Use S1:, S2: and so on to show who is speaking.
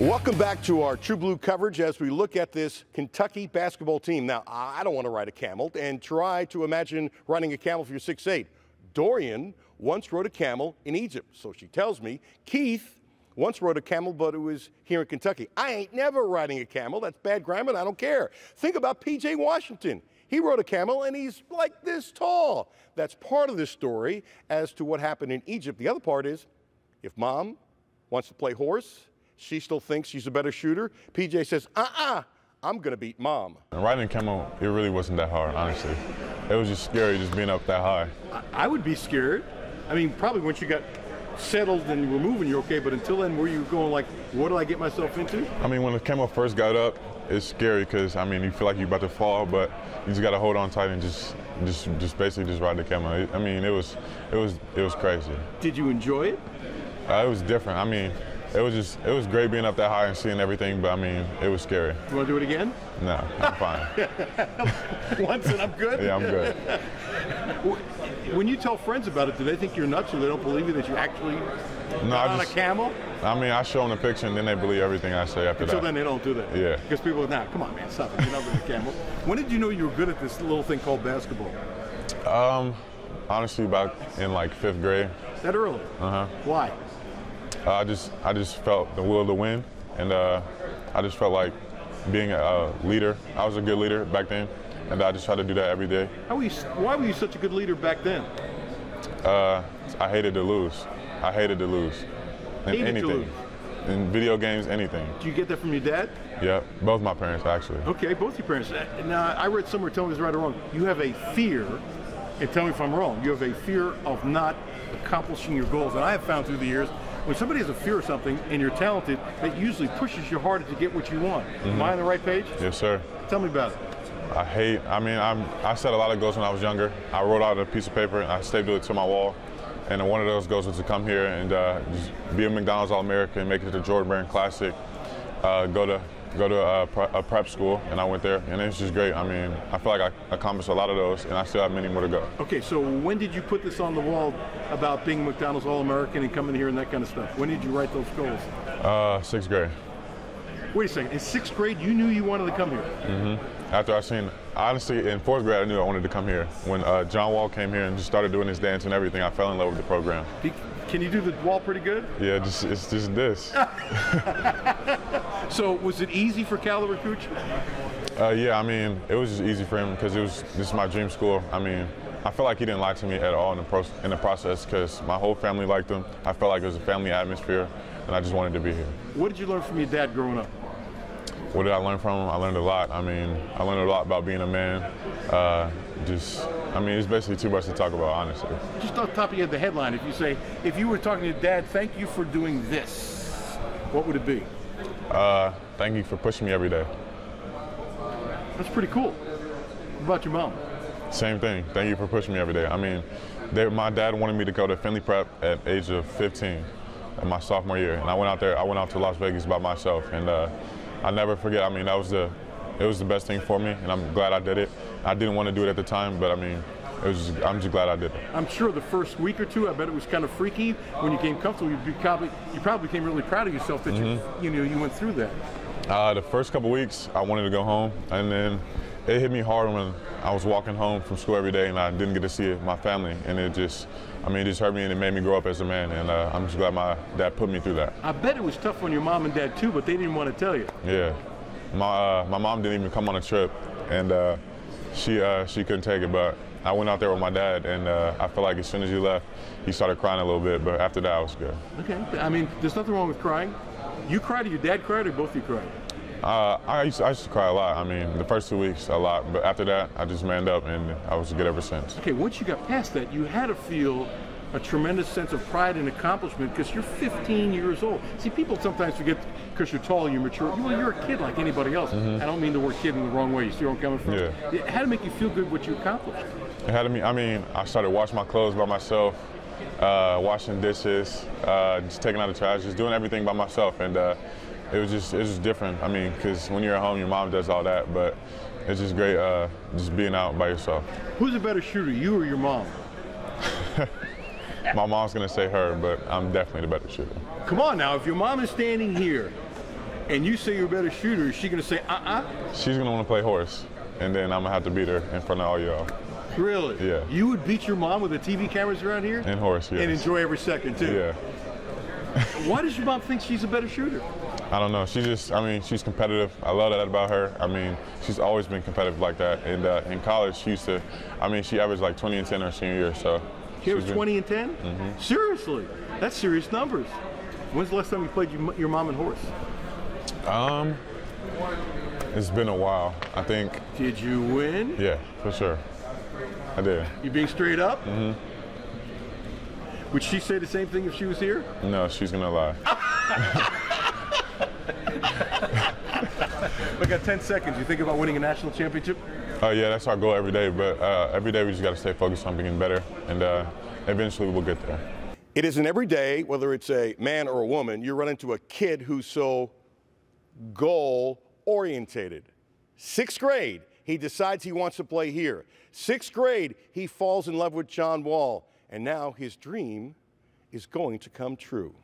S1: Welcome back to our True Blue coverage as we look at this Kentucky basketball team. Now, I don't want to ride a camel and try to imagine riding a camel for you're 6'8". Dorian once rode a camel in Egypt, so she tells me. Keith once rode a camel, but it was here in Kentucky. I ain't never riding a camel. That's bad grammar, and I don't care. Think about P.J. Washington. He rode a camel, and he's like this tall. That's part of the story as to what happened in Egypt. The other part is, if mom wants to play horse, she still thinks she's a better shooter. PJ says, uh-uh, I'm going to beat mom.
S2: Riding a camel, it really wasn't that hard, honestly. It was just scary just being up that high.
S1: I, I would be scared. I mean, probably once you got settled and you were moving, you're okay. But until then, were you going like, what did I get myself into?
S2: I mean, when the camo first got up, it's scary because I mean, you feel like you're about to fall, but you just got to hold on tight and just, just, just basically just ride the camel. I mean, it was, it was, it was crazy.
S1: Did you enjoy it?
S2: Uh, it was different. I mean, it was just it was great being up that high and seeing everything, but I mean it was scary.
S1: You want to do it again?
S2: No, I'm fine.
S1: Once and I'm good.
S2: Yeah, I'm good.
S1: when you tell friends about it, do they think you're nuts, or they don't believe you that you actually no, on just, a camel?
S2: I mean, I show them the picture, and then they believe everything I say after that.
S1: Until
S2: that.
S1: then, they don't do that.
S2: Yeah.
S1: Because people are now, come on, man, stop it. You're not with a camel. When did you know you were good at this little thing called basketball?
S2: Um, honestly, about in like fifth grade.
S1: That early?
S2: Uh huh.
S1: Why?
S2: Uh, I just I just felt the will to win, and uh, I just felt like being a leader. I was a good leader back then, and I just try to do that every day.
S1: How were you, why were you such a good leader back then?
S2: Uh, I hated to lose. I hated to lose.
S1: In hated anything. To lose.
S2: In video games, anything.
S1: Do you get that from your dad?
S2: Yeah, both my parents actually.
S1: Okay, both your parents. Now I read somewhere, tell me it's right or wrong. You have a fear, and tell me if I'm wrong. You have a fear of not accomplishing your goals, and I have found through the years when somebody has a fear of something and you're talented, that usually pushes you harder to get what you want. Mm-hmm. Am I on the right page?
S2: Yes, sir.
S1: Tell me about it.
S2: I hate, I mean, I'm, I set a lot of goals when I was younger. I wrote out a piece of paper and I stapled it to my wall. And one of those goals was to come here and uh, be a McDonald's All-American, make it to the Jordan Brand Classic, uh, go to go to a, a, prep school, and I went there, and it's just great. I mean, I feel like I accomplished a lot of those, and I still have many more to go.
S1: Okay, so when did you put this on the wall about being McDonald's All-American and coming here and that kind of stuff? When did you write those goals?
S2: Uh, sixth grade.
S1: Wait a second. In sixth grade, you knew you wanted to come here.
S2: Mm-hmm. After I seen, honestly, in fourth grade, I knew I wanted to come here. When uh, John Wall came here and just started doing his dance and everything, I fell in love with the program.
S1: Can you do the wall pretty good?
S2: Yeah, just it's just this.
S1: so was it easy for Cal to recruit you?
S2: Uh, yeah, I mean, it was just easy for him because it was this is my dream school. I mean, I feel like he didn't lie to me at all in the, pro- in the process because my whole family liked him. I felt like it was a family atmosphere, and I just wanted to be here.
S1: What did you learn from your dad growing up?
S2: What did I learn from him? I learned a lot. I mean, I learned a lot about being a man. Uh, just, I mean, it's basically too much to talk about, honestly.
S1: Just off the top of your head, the headline, if you say, if you were talking to dad, thank you for doing this, what would it be?
S2: Uh, thank you for pushing me every day.
S1: That's pretty cool. What about your mom?
S2: Same thing. Thank you for pushing me every day. I mean, they, my dad wanted me to go to Findlay Prep at age of 15, in my sophomore year, and I went out there. I went out to Las Vegas by myself, and uh, I never forget. I mean, that was the it was the best thing for me, and I'm glad I did it. I didn't want to do it at the time, but I mean, it was just, I'm just glad I did it.
S1: I'm sure the first week or two, I bet it was kind of freaky. When you came comfortable, you probably you probably became really proud of yourself that mm-hmm. you you know you went through that.
S2: Uh, the first couple weeks, I wanted to go home, and then it hit me hard when I was walking home from school every day, and I didn't get to see my family, and it just. I mean, it just hurt me and it made me grow up as a man, and uh, I'm just glad my dad put me through that.
S1: I bet it was tough on your mom and dad too, but they didn't want to tell you.
S2: Yeah, my uh, my mom didn't even come on a trip, and uh, she uh, she couldn't take it. But I went out there with my dad, and uh, I feel like as soon as he left, he started crying a little bit. But after that, I was good.
S1: Okay. I mean, there's nothing wrong with crying. You cried, or your dad cried, or both of you cried?
S2: Uh, I, used to, I used to cry a lot. I mean, the first two weeks, a lot. But after that, I just manned up, and I was good ever since.
S1: Okay, once you got past that, you had to feel a tremendous sense of pride and accomplishment because you're 15 years old. See, people sometimes forget because you're tall, you're mature. Well, you're a kid like anybody else. Mm-hmm. I don't mean the word kid in the wrong way. You see where I'm coming from?
S2: Yeah.
S1: It had to make you feel good what you accomplished.
S2: It had to me. I mean, I started washing my clothes by myself, uh, washing dishes, uh, just taking out the trash, just doing everything by myself, and uh, it was just it was just different. I mean, because when you're at home, your mom does all that, but it's just great uh, just being out by yourself.
S1: Who's a better shooter, you or your mom?
S2: My mom's gonna say her, but I'm definitely the better shooter.
S1: Come on now, if your mom is standing here and you say you're a better shooter, is she going to say, uh-uh?
S2: She's gonna want to play horse, and then I'm gonna have to beat her in front of all y'all.
S1: Really?
S2: Yeah.
S1: You would beat your mom with the TV cameras around here?
S2: In horse, yes.
S1: And enjoy every second, too.
S2: Yeah.
S1: Why does your mom think she's a better shooter?
S2: I don't know. She just, I mean, she's competitive. I love that about her. I mean, she's always been competitive like that. And uh, in college, she used to, I mean, she averaged like 20 and 10 her senior year. So.
S1: She was 20 and 10?
S2: Mm-hmm.
S1: Seriously? That's serious numbers. When's the last time you played your, your mom and horse?
S2: Um, it's been a while. I think,
S1: Did you win?
S2: yeah, for sure. I did.
S1: You being straight up? Mm-hmm. Would she say the same thing if she was here?
S2: No, she's gonna lie.
S1: We got 10 seconds. You think about winning a national championship?
S2: Uh, yeah, that's our goal every day. But uh, every day we just got to stay focused on being better, and uh, eventually we'll get there.
S1: It isn't every day, whether it's a man or a woman, you run into a kid who's so goal orientated. Sixth grade, he decides he wants to play here. Sixth grade, he falls in love with John Wall. And now his dream is going to come true.